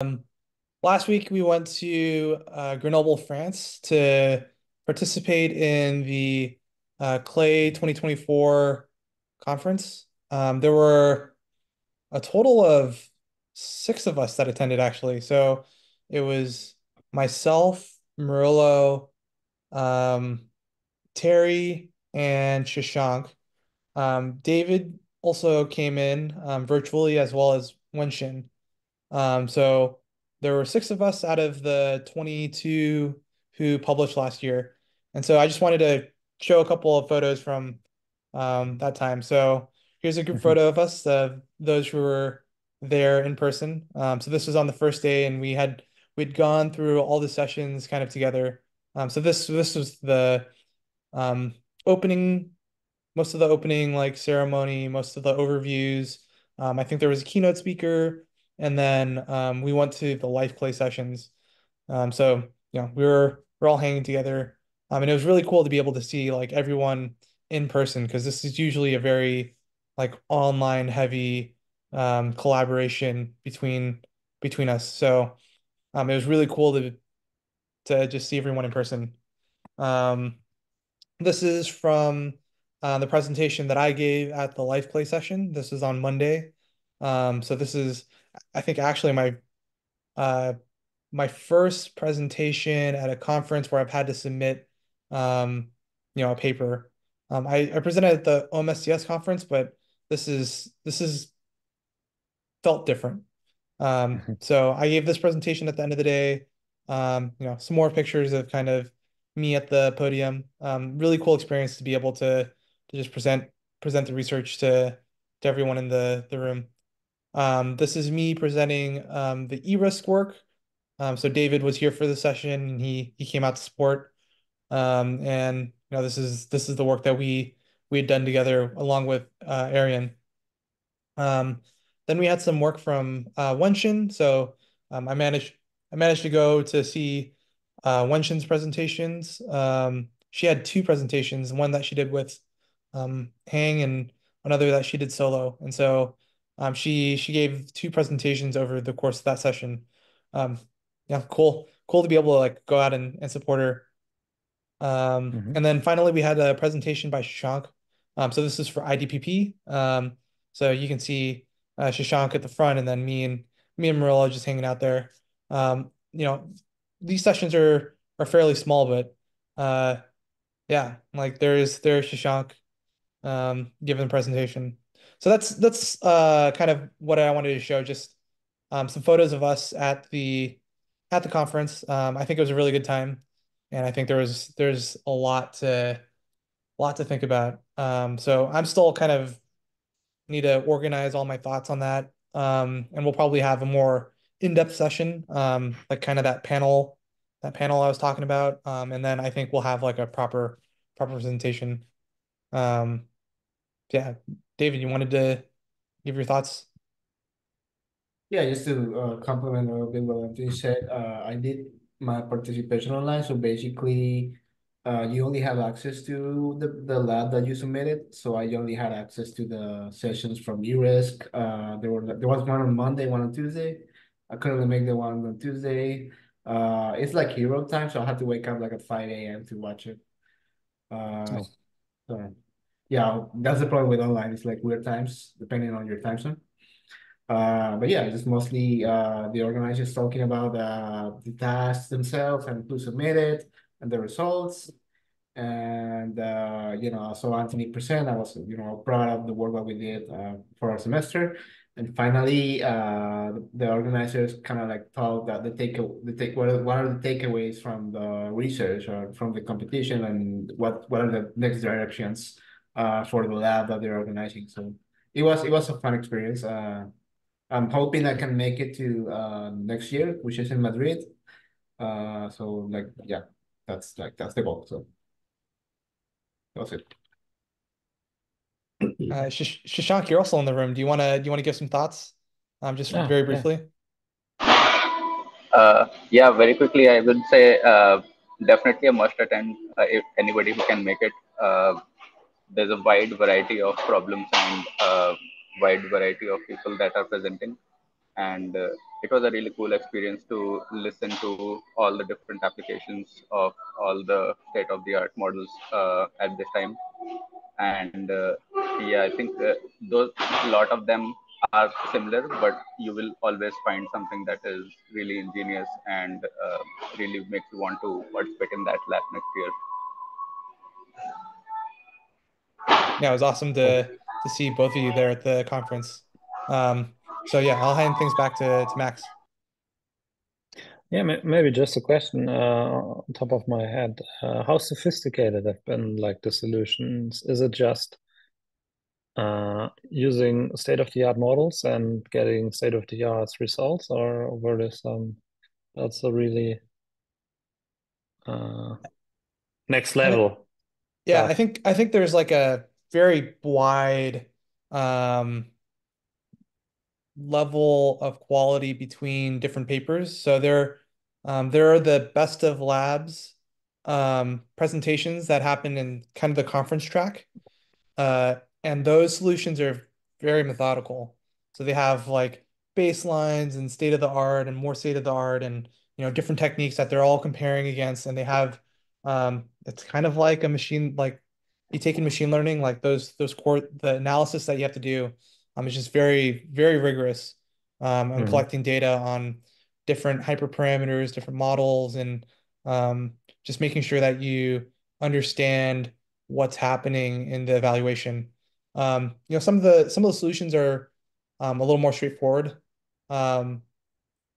Um, last week we went to uh, Grenoble, France to participate in the uh, CLEF 2024 conference. Um, there were a total of six of us that attended actually. So it was myself, Murillo, um, Terry, and Shashank. Um, David also came in um, virtually as well as Wenshin. Um, so there were six of us out of the 22 who published last year. And so I just wanted to show a couple of photos from um, that time. So here's a group photo of us, uh, those who were there in person. Um, so this was on the first day, and we had we'd gone through all the sessions kind of together. Um, so this this was the um, opening, most of the opening like ceremony, most of the overviews. Um, I think there was a keynote speaker, and then um, we went to the LifeCLEF sessions. Um, so you know we were we're all hanging together, um, and it was really cool to be able to see like everyone in person because this is usually a very like online heavy um, collaboration between between us. So um, it was really cool to to just see everyone in person. Um, this is from uh, the presentation that I gave at the LifeCLEF session. This is on Monday. Um, so this is, I think, actually my uh, my first presentation at a conference where I've had to submit, um, you know, a paper. Um, I, I presented at the OMSCS conference, but this is this is felt different. Um, so I gave this presentation at the end of the day. Um, you know, some more pictures of kind of me at the podium. Um, really cool experience to be able to to just present present the research to to everyone in the the room. Um, this is me presenting um, the eRisk work. Um, so David was here for the session and he he came out to support. Um, and you know this is this is the work that we we had done together along with uh, Arian. Um, then we had some work from uh, Wenshin. So um, I managed I managed to go to see uh, Wenshin's presentations. She had two presentations, one that she did with Hang and another that she did solo. And so um, she she gave two presentations over the course of that session. Um, yeah, cool, cool to be able to like go out and, and support her. Um, mm -hmm. And then finally, we had a presentation by Shashank. Um, so this is for IDPP. Um, so you can see uh, Shashank at the front, and then me and me and Marilla just hanging out there. Um, you know, these sessions are are fairly small, but uh, yeah, like there's there's Shashank um, giving the presentation. So that's that's uh, kind of what I wanted to show. Just um, some photos of us at the at the conference. Um, I think it was a really good time, and I think there was there's a lot to lot to think about. Um, so I'm still kind of need to organize all my thoughts on that. Um, and we'll probably have a more in-depth session, um, like kind of that panel, that panel I was talking about. Um, and then I think we'll have like a proper, proper presentation. Um, yeah, David, you wanted to give your thoughts? Yeah, just to uh, complement a little bit what Anthony said, uh, I did my participation online. So basically, uh, you only have access to the, the lab that you submitted. So I only had access to the sessions from eRisk. Uh, there were there was one on Monday, one on Tuesday. I couldn't make the one on Tuesday. Uh, it's like hero time, so I had to wake up like at 5 a.m. to watch it. Uh, oh. so yeah, that's the problem with online. It's like weird times depending on your time zone. Uh, but yeah, just mostly uh, the organizers talking about uh, the tasks themselves and who submitted and the results. And, uh, you know, so Anthony present, I was, you know, proud of the work that we did uh, for our semester. And finally, uh, the organizers kind of like told that the take, the take, what are, what are the takeaways from the research or from the competition and what, what are the next directions uh, for the lab that they're organizing. So it was, it was a fun experience. Uh, I'm hoping I can make it to uh, next year, which is in Madrid. Uh, so like, yeah, that's like that's the goal. So that's it. Uh, Shashank, you're also in the room. Do you want to do you want to give some thoughts? Um, just yeah, very briefly. Yeah. Uh, yeah, very quickly, I would say uh, definitely a must attend uh, if anybody who can make it. Uh, there's a wide variety of problems and a wide variety of people that are presenting, and uh, it was a really cool experience to listen to all the different applications of all the state of the art models uh, at this time. And uh, yeah i think uh, those a lot of them are similar but you will always find something that is really ingenious and uh, really makes you want to participate in that lab next year yeah it was awesome to to see both of you there at the conference um, so yeah i'll hand things back to, to max yeah, maybe just a question uh, on top of my head. Uh, how sophisticated have been like the solutions? Is it just uh, using state-of-the-art models and getting state-of-the-art results, or were there some that's a really uh, next level? Yeah, I think I think there's like a very wide um, level of quality between different papers. So there, um, there are the best of labs um, presentations that happen in kind of the conference track. Uh, and those solutions are very methodical. So they have like baselines and state of the art and more state of the art and you know different techniques that they're all comparing against and they have um, it's kind of like a machine like you take in machine learning like those those core the analysis that you have to do um, is just very, very rigorous um, Mhm. collecting data on different hyperparameters, different models, and um, just making sure that you understand what's happening in the evaluation. Um, you know, some of the some of the solutions are um, a little more straightforward. Um,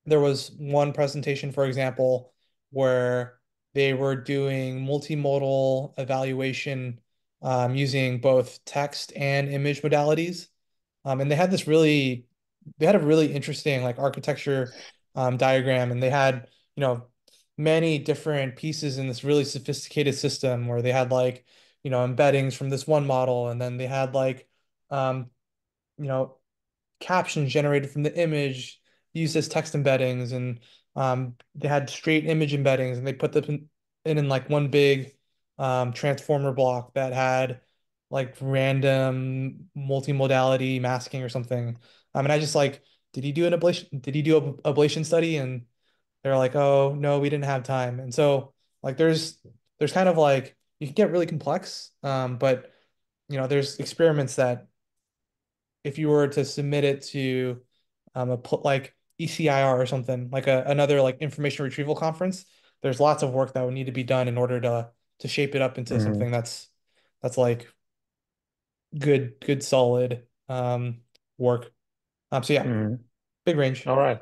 there was one presentation, for example, where they were doing multimodal evaluation um, using both text and image modalities. Um, and they had this really, they had a really interesting like architecture um, diagram, and they had, you know, many different pieces in this really sophisticated system where they had like, you know, embeddings from this one model, and then they had like, um, you know, captions generated from the image used as text embeddings, and um, they had straight image embeddings, and they put them in, in, in like one big um, transformer block that had like random multimodality masking or something. Um, and I just like, did he do an ablation? Did he do a ablation study? And they're like, oh no, we didn't have time. And so like there's there's kind of like you can get really complex, um, but you know there's experiments that if you were to submit it to um, a like ECIR or something like a, another like information retrieval conference, there's lots of work that would need to be done in order to to shape it up into Mhm. something that's that's like good good solid um work. Um, so yeah, Mhm. big range. All right.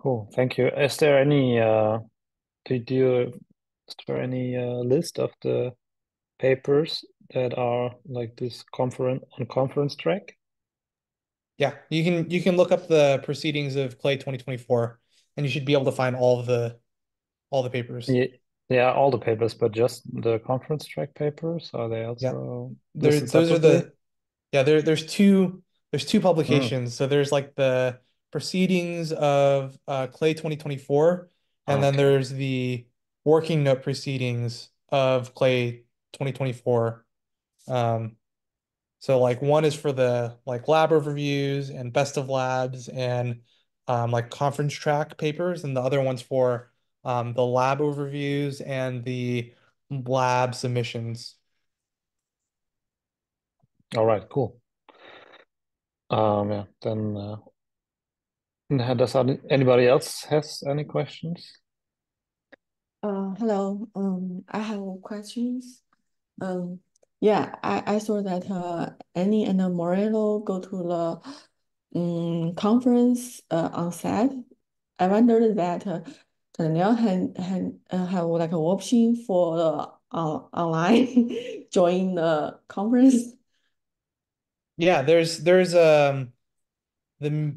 Cool. Thank you. Is there any uh did you is there any uh list of the papers that are like this conference on conference track? Yeah, you can you can look up the proceedings of CLEF 2024 and you should be able to find all of the all the papers. Yeah, yeah, all the papers, but just the conference track papers, are they Yeah. also There those are the yeah, there there's two there's two Mm. publications. So there's like the proceedings of uh CLEF 2024 and then there's the working note proceedings of CLEF 2024. Um so like one is for the like lab overviews and best of labs and um like conference track papers and the other one's for um the lab overviews and the lab submissions. All right, cool. Um, yeah, then uh, does anybody else has any questions? Uh, hello. Um, I have questions. Um, yeah, I, I saw that uh, Annie and Morello go to the um, conference uh, on set. I wondered that uh, Danielle had had uh, have like an option for the uh, online join the conference. Yeah, there's there's um the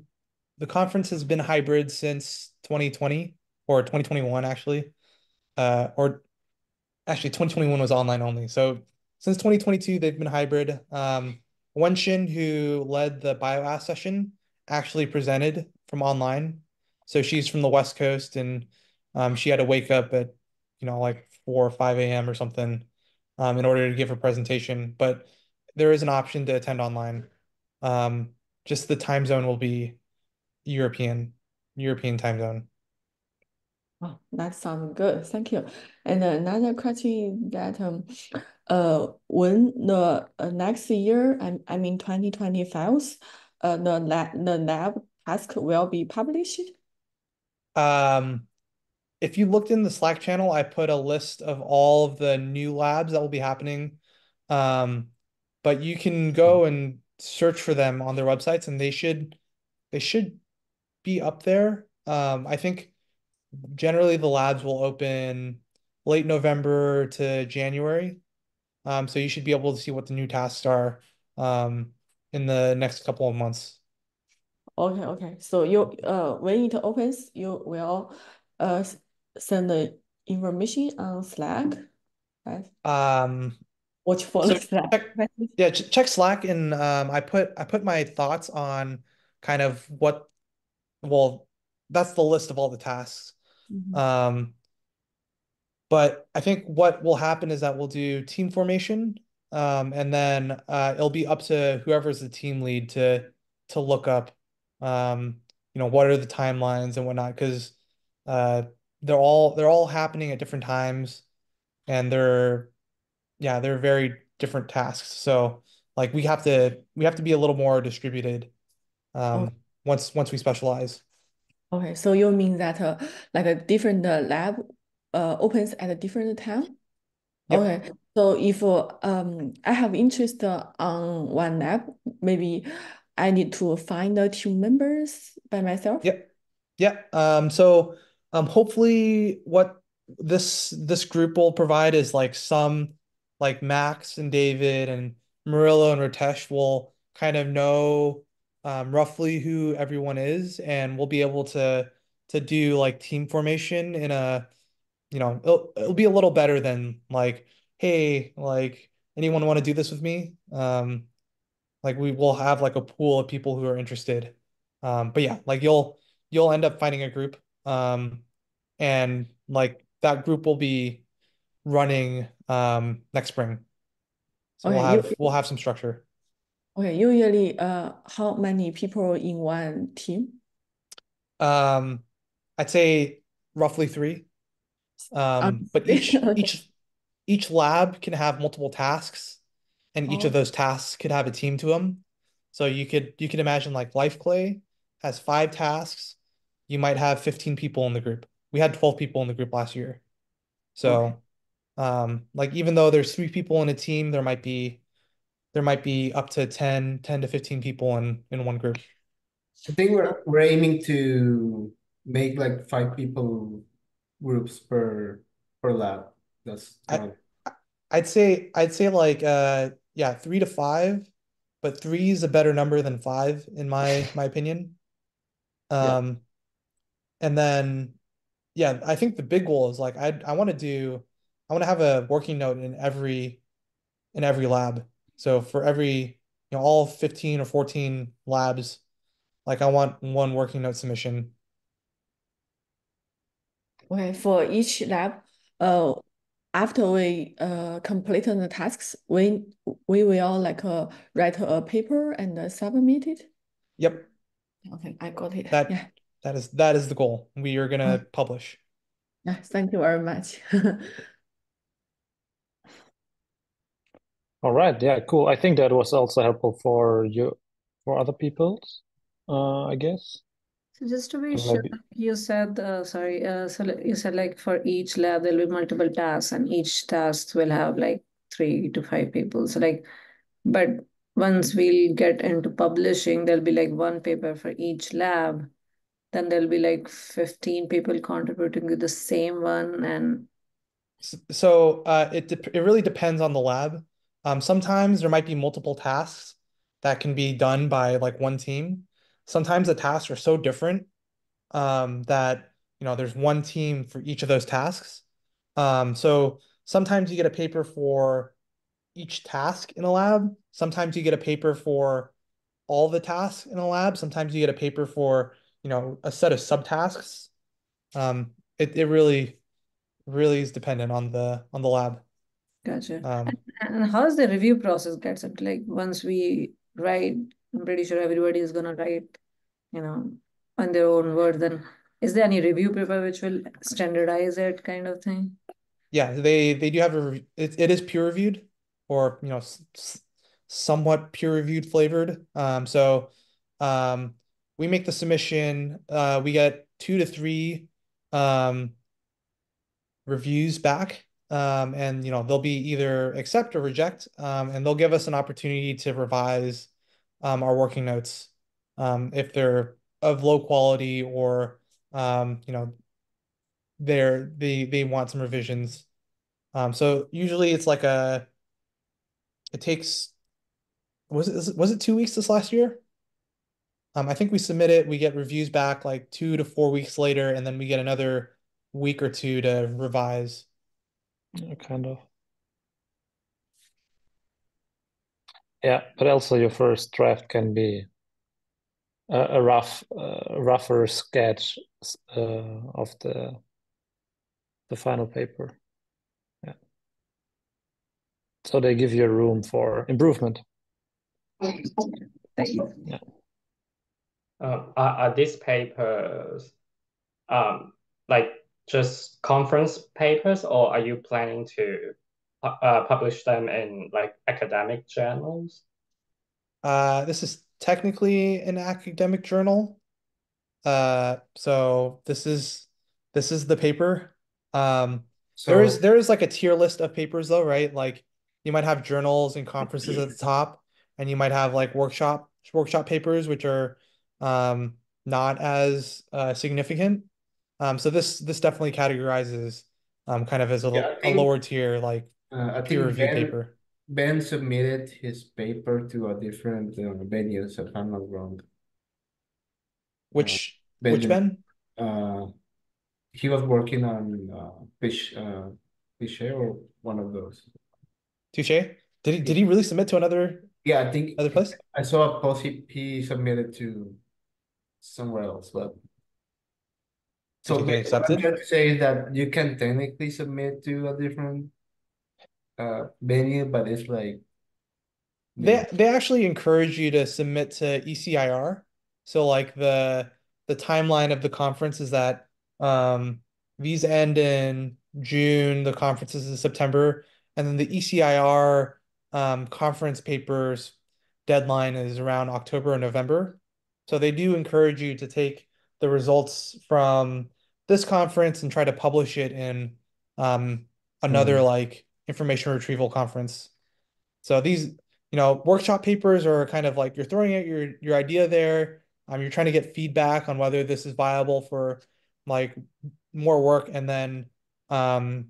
the conference has been hybrid since 2020 or 2021 actually. Uh or actually 2021 was online only. So since 2022 they've been hybrid. Um Wenshin who led the BioASQ session actually presented from online. So she's from the West Coast and um she had to wake up at you know like 4 or 5 a.m. or something um in order to give her presentation, but there is an option to attend online. Um, just the time zone will be European European time zone. Oh, that sounds good. Thank you. And another question that um uh when the uh, next year I I mean 2025 uh the lab the lab task will be published? Um, if you looked in the Slack channel, I put a list of all of the new labs that will be happening. Um, but you can go and search for them on their websites and they should they should be up there. Um, I think generally the labs will open late November to January. Um, so you should be able to see what the new tasks are um, in the next couple of months. Okay, okay. So you uh when it opens, you will uh send the information on Slack, right? Um, Watch for so Slack check, yeah, check Slack and um, I put I put my thoughts on kind of what, well, that's the list of all the tasks. Mhm. Um, but I think what will happen is that we'll do team formation, um, and then uh, it'll be up to whoever's the team lead to to look up, um, you know, what are the timelines and whatnot, because uh, they're all they're all happening at different times, and they're yeah, they're very different tasks. So like we have to we have to be a little more distributed, um, once once we specialize. okay. So you mean that uh, like a different uh, lab uh opens at a different time? Yep. Okay. So if uh, um I have interest uh, on one lab, maybe I need to find the team members by myself? Yep. Yeah. Um, so um hopefully what this this group will provide is like some like Max and David and Murillo and Ritesh will kind of know um roughly who everyone is and we'll be able to to do like team formation in a you know it'll, it'll be a little better than like hey like anyone want to do this with me? Um like we will have like a pool of people who are interested. Um but yeah like you'll you'll end up finding a group um and like that group will be running um next spring. So we'll Okay, you have we'll have some structure. okay, usually uh how many people in one team? um I'd say roughly three. Um, um but each okay. each each lab can have multiple tasks and each of Oh, those tasks could have a team to them so you could you could imagine like LifeCLEF has five tasks you might have 15 people in the group we had 12 people in the group last year okay. so um like even though there's three people in a team there might be there might be up to 10 10 to 15 people in in one group I think we're we're aiming to make like five people groups per per lab. That's I I'd say I'd say like uh yeah three to five but three is a better number than five in my my opinion yeah. And then yeah I think the big goal is like I I want to do I want to have a working note in every in every lab so for every you know all 15 or 14 labs like I want one working note submission Okay, for each lab, uh, after we uh complete the tasks, we we will like uh write a paper and uh, submit it. yep Okay, I got it. that Yeah. That is that is the goal we are Oh, gonna publish yes Thank you very much. All right, yeah, cool. I think that was also helpful for you, for other people, uh, I guess. So just to be And sure, you said, uh, sorry, uh, so you said like for each lab there'll be multiple tasks and each task will have like three to five people. So like, but once we'll get into publishing, there'll be like one paper for each lab. Then there'll be like 15 people contributing to the same one and So uh, it dep it really depends on the lab. Um, sometimes there might be multiple tasks that can be done by like one team. Sometimes the tasks are so different um, that you know there's one team for each of those tasks. Um, so sometimes you get a paper for each task in a lab. Sometimes you get a paper for all the tasks in a lab. Sometimes you get a paper for you know a set of subtasks. Um, it it really really is dependent on the on the lab. gotcha. And, Um, and how's the review process gets up? Like once we write, I'm pretty sure everybody is gonna write, you know, on their own word, then is there any review paper which will standardize it kind of thing? Yeah, they they do have a it, it is peer reviewed or you know somewhat peer reviewed flavored. Um, so um, we make the submission. Uh, we get two to three um, reviews back, um, and you know they'll be either accept or reject, um, and they'll give us an opportunity to revise um, our working notes um, if they're of low quality or um, you know they're they they want some revisions. Um, so usually it's like a it takes was it was it two weeks this last year? Um, I think we submit it, we get reviews back like two to four weeks later, and then we get another week or two to revise. Yeah, kind of. Yeah, but also your first draft can be a, a rough, uh, rougher sketch uh, of the the final paper. Yeah. So they give you room for improvement. thank Yeah. Uh, are, are these papers um like just conference papers or are you planning to uh, publish them in like academic journals? Uh, this is technically an academic journal. Uh, so this is this is the paper. Um, so there is there is like a tier list of papers though, right? Like you might have journals and conferences at the top, and you might have like workshop workshop papers, which are um, not as uh, significant. Um, so this this definitely categorizes um, kind of as a, yeah, think, a lower tier like uh, peer review ben, paper. Ben submitted his paper to a different uh, venues, if I'm not wrong. Which uh, which Ben? Uh, he was working on uh, fish uh, fish or one of those. Touche. Did he did he really submit to another? Yeah, I think other place. I saw a post he, he submitted to somewhere else, but so Did get accepted? I'm say that you can technically submit to a different uh venue, but it's like They they actually encourage you to submit to ECIR. So like the the timeline of the conference is that um these end in June, the conference is in September, and then the ECIR um conference papers deadline is around October or November. So they do encourage you to take the results from this conference and try to publish it in um, another mm. like information retrieval conference. So these, you know, workshop papers are kind of like you're throwing out your your idea there. Um, you're trying to get feedback on whether this is viable for like more work, and then um,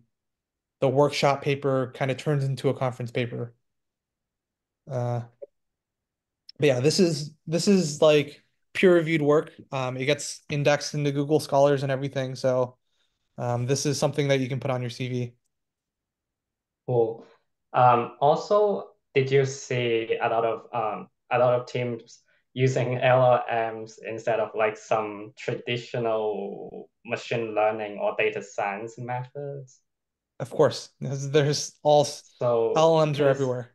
the workshop paper kind of turns into a conference paper. Uh, but yeah, this is this is like peer reviewed work. Um, it gets indexed into Google Scholars and everything. So um, this is something that you can put on your CV. Cool. Um, also, did you see a lot of um, a lot of teams using LLMs instead of like some traditional machine learning or data science methods? Of course, there's, there's all so LLMs are everywhere.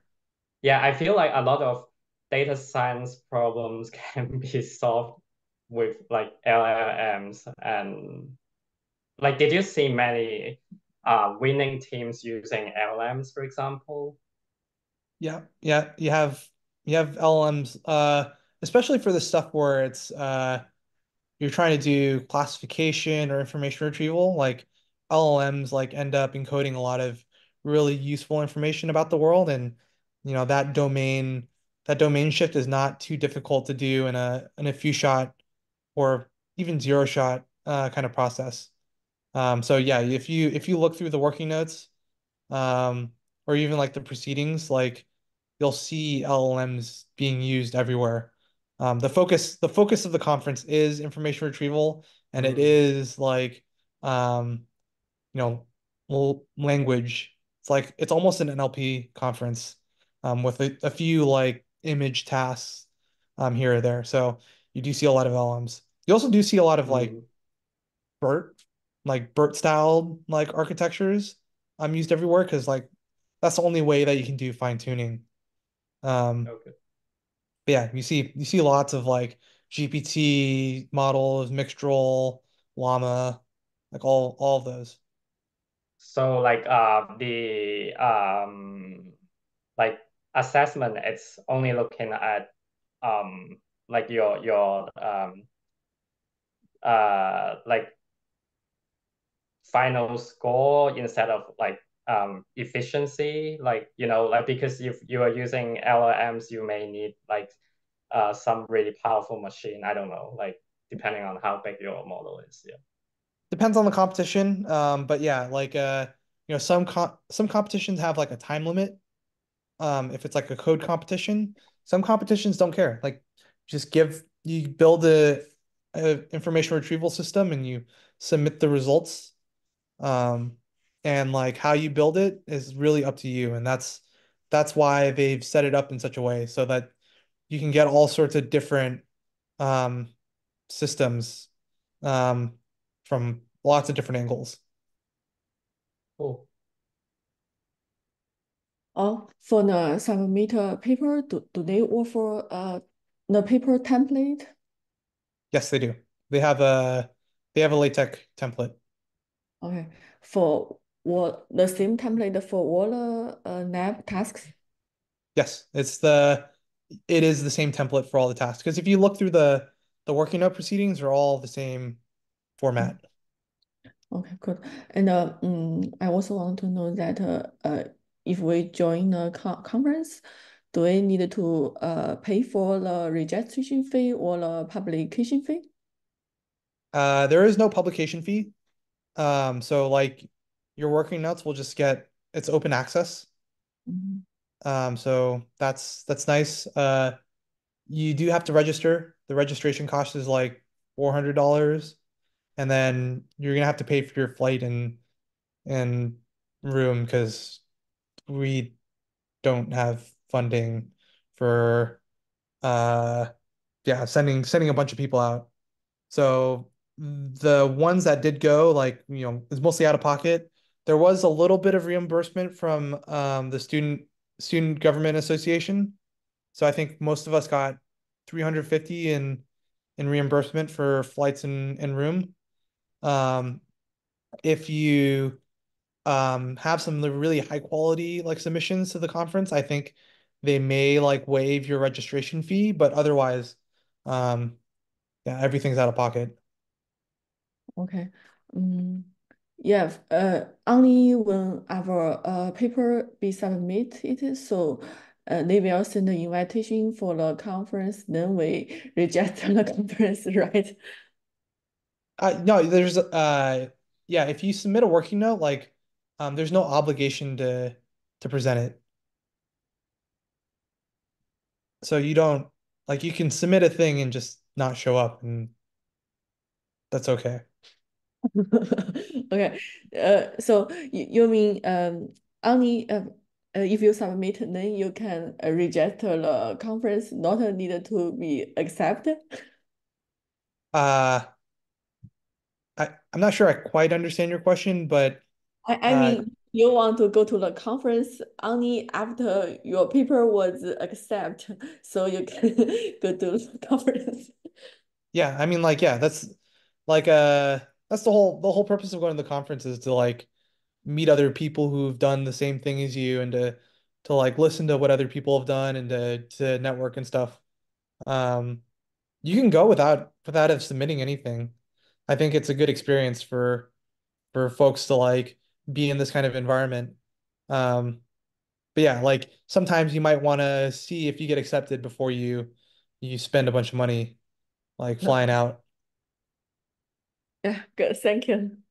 Yeah, I feel like a lot of data science problems can be solved with like LLMs and like did you see many uh, winning teams using LLMs for example? Yeah, yeah, you have you have LLMs uh especially for the stuff where it's uh you're trying to do classification or information retrieval like LLMs like end up encoding a lot of really useful information about the world and you know that domain that domain shift is not too difficult to do in a in a few shot or even zero shot uh, kind of process. Um, so yeah, if you if you look through the working notes, um, or even like the proceedings, like you'll see LLMs being used everywhere. Um, the focus the focus of the conference is information retrieval, and it mm-hmm. like um, you know language. It's like it's almost an NLP conference um, with a, a few like image tasks um, here or there. So you do see a lot of LMs. You also do see a lot of like BERT, like BERT style like architectures um used everywhere because like that's the only way that you can do fine tuning. Um, okay. yeah, you see you see lots of like GPT models, Mixtral, Llama, like all all of those. So like uh the um like assessment it's only looking at um like your your um uh like final score instead of like um efficiency like you know like because if you are using LLMs you may need like uh some really powerful machine I don't know like depending on how big your model is yeah Depends on the competition. Um, but yeah, like uh, you know, some com some competitions have like a time limit. Um, if it's like a code competition, some competitions don't care. Like just give you build a, a information retrieval system and you submit the results. Um, and like how you build it is really up to you. And that's that's why they've set it up in such a way so that you can get all sorts of different um systems um from lots of different angles. cool Oh, for the submit paper, do, do they offer uh the paper template? Yes, they do. They have a they have a LaTeX template. Okay, for what the same template for all the uh, lab tasks? Yes, it's the it is the same template for all the tasks. Because if you look through the the working note proceedings are all the same format. Okay, good. And uh, mm, I also want to know that uh, uh if we join a co conference, do we need to uh pay for the registration fee or the publication fee? Uh, there is no publication fee. Um, so like your working notes will just get it's open access. Mm -hmm. Um, so that's that's nice. Uh, you do have to register. The registration cost is like $400, and then you're gonna have to pay for your flight and and room because we don't have funding for uh yeah, sending sending a bunch of people out. So the ones that did go, like, you know, it's mostly out of pocket. There was a little bit of reimbursement from um, the student student government association. So I think most of us got 350 in in reimbursement for flights and, and room. Um, if you um, have some really high quality like submissions to the conference, I think they may like waive your registration fee, but otherwise, um, yeah, everything's out of pocket. Okay. Um, yeah, uh, only when our uh, paper be submitted, so uh, they will send the invitation for the conference, then we reject the conference, right? Uh, no, there's uh, yeah, if you submit a working note, like, um, there's no obligation to to present it. So you don't like you can submit a thing and just not show up, and that's okay. Okay. Uh, so you, you mean um only uh, uh, if you submit, then you can uh, reject the conference, not needed to be accepted? Uh, I, I'm not sure I quite understand your question, but I, I uh, mean, you want to go to the conference only after your paper was accepted, so you can go to the conference. yeah, I mean, like, yeah, that's like uh that's the whole the whole purpose of going to the conference is to like meet other people who've done the same thing as you and to to like listen to what other people have done and to to network and stuff. Um, you can go without without submitting anything. I think it's a good experience for for folks to like be in this kind of environment. Um, but yeah, like sometimes you might want to see if you get accepted before you you spend a bunch of money like flying out. Yeah, good. Thank you.